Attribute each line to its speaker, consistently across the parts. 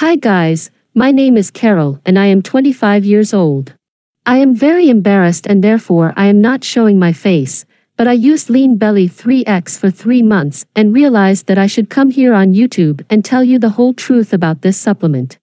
Speaker 1: Hi guys, my name is Carol and I am 25 years old. I am very embarrassed and therefore I am not showing my face, but I used Lean Belly 3X for 3 months and realized that I should come here on YouTube and tell you the whole truth about this supplement.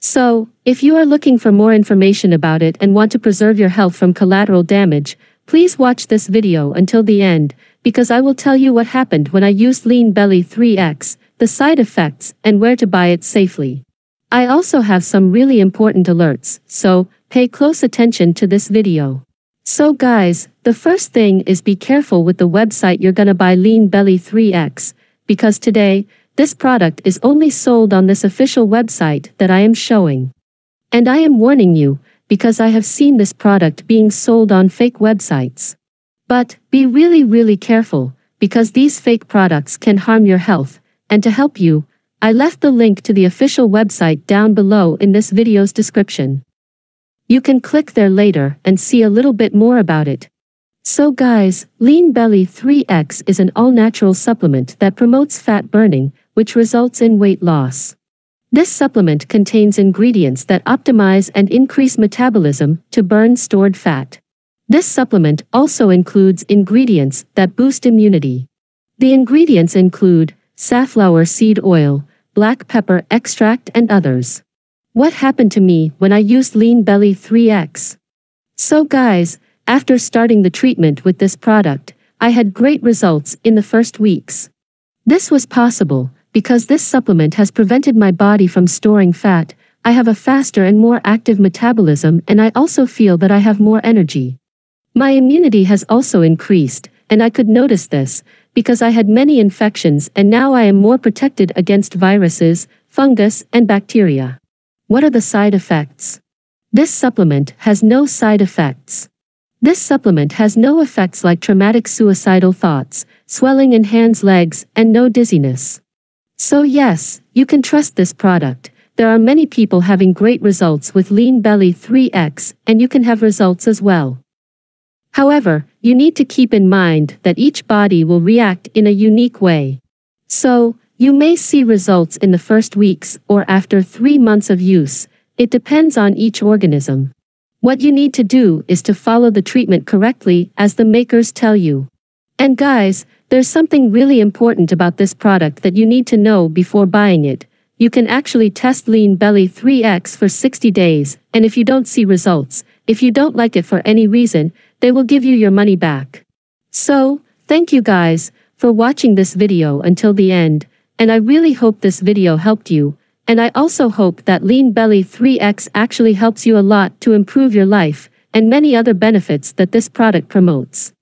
Speaker 1: So, if you are looking for more information about it and want to preserve your health from collateral damage, please watch this video until the end, because I will tell you what happened when I used Lean Belly 3X, the side effects, and where to buy it safely. I also have some really important alerts, so, pay close attention to this video. So guys, the first thing is be careful with the website you're gonna buy Lean Belly 3X, because today, this product is only sold on this official website that I am showing. And I am warning you, because I have seen this product being sold on fake websites. But, be really really careful, because these fake products can harm your health, and to help you, I left the link to the official website down below in this video's description. You can click there later and see a little bit more about it, so guys, Lean Belly 3X is an all-natural supplement that promotes fat burning, which results in weight loss. This supplement contains ingredients that optimize and increase metabolism to burn stored fat. This supplement also includes ingredients that boost immunity. The ingredients include safflower seed oil, black pepper extract and others. What happened to me when I used Lean Belly 3X? So guys, after starting the treatment with this product, I had great results in the first weeks. This was possible because this supplement has prevented my body from storing fat, I have a faster and more active metabolism and I also feel that I have more energy. My immunity has also increased, and I could notice this, because I had many infections and now I am more protected against viruses, fungus, and bacteria. What are the side effects? This supplement has no side effects. This supplement has no effects like traumatic suicidal thoughts, swelling in hands legs, and no dizziness. So yes, you can trust this product. There are many people having great results with Lean Belly 3X, and you can have results as well. However, you need to keep in mind that each body will react in a unique way. So, you may see results in the first weeks or after three months of use. It depends on each organism. What you need to do is to follow the treatment correctly as the makers tell you. And guys, there's something really important about this product that you need to know before buying it. You can actually test Lean Belly 3X for 60 days, and if you don't see results, if you don't like it for any reason, they will give you your money back. So, thank you guys for watching this video until the end, and I really hope this video helped you, and I also hope that Lean Belly 3X actually helps you a lot to improve your life and many other benefits that this product promotes.